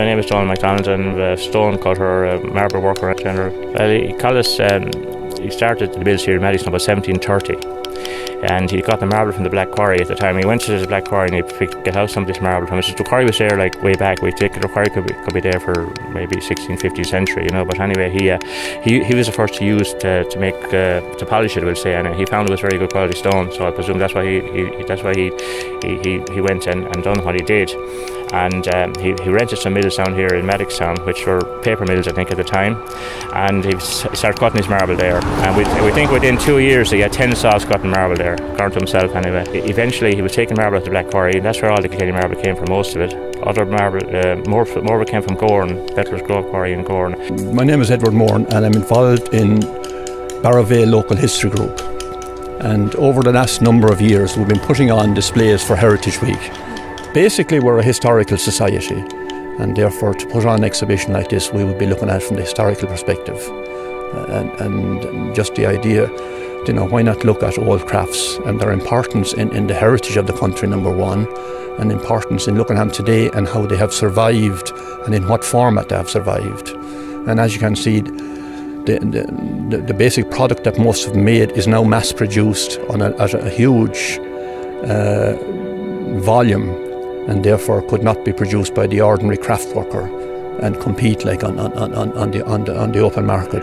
my name is Donald MacDonald and I'm a stone cutter, a marble worker in general. Well, he um, he started the mills here in Maddoxtown about 1730 and he got the marble from the Black Quarry at the time. He went to the Black Quarry and he picked, out some of this marble from it. The quarry was there like way back. We think the quarry could be, could be there for maybe 16th, 15th century, you know. But anyway, he uh, he, he was the first to use to, to make uh, to polish it. We'll say, and he found it was very good quality stone. So I presume that's why he, he that's why he he, he went and, and done what he did and um, he, he rented some mills down here in Maddoxtown, which were paper mills, I think, at the time. And he started cutting his marble there. And we, we think within two years he had 10 saws cutting marble there, according to himself anyway. Eventually he was taking marble at the Black Quarry, and that's where all the Kilkenny marble came from, most of it. Other marble, uh, more, more came from Gowran, Bettlers Grove Quarry in Gowran. My name is Edward Moran, and I'm involved in Barrowvale Local History Group. And over the last number of years, we've been putting on displays for Heritage Week. Basically, we're a historical society, and therefore, to put on an exhibition like this, we would be looking at it from the historical perspective. Uh, and, and, just the idea, you know, why not look at old crafts and their importance in, in the heritage of the country, number one, and importance in looking at them today and how they have survived and in what format they have survived. And as you can see, the, the, the basic product that most have made is now mass produced on a, at a huge uh, volume and therefore could not be produced by the ordinary craft worker and compete like on, on, on, on, the, on, the, on the open market.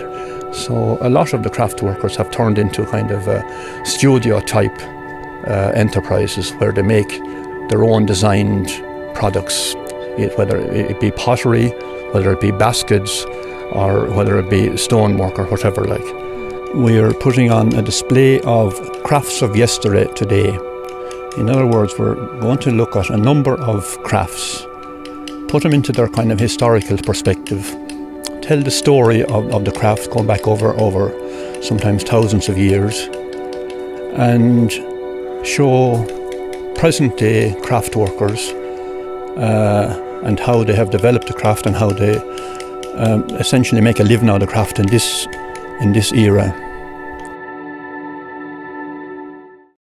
So a lot of the craft workers have turned into kind of a studio type uh, enterprises where they make their own designed products, whether it be pottery, whether it be baskets, or whether it be stonework or whatever like. We are putting on a display of crafts of yesterday today in other words, we're going to look at a number of crafts, put them into their kind of historical perspective, tell the story of, of the craft going back over over sometimes thousands of years, and show present day craft workers uh, and how they have developed the craft and how they um, essentially make a living out of the craft in this in this era.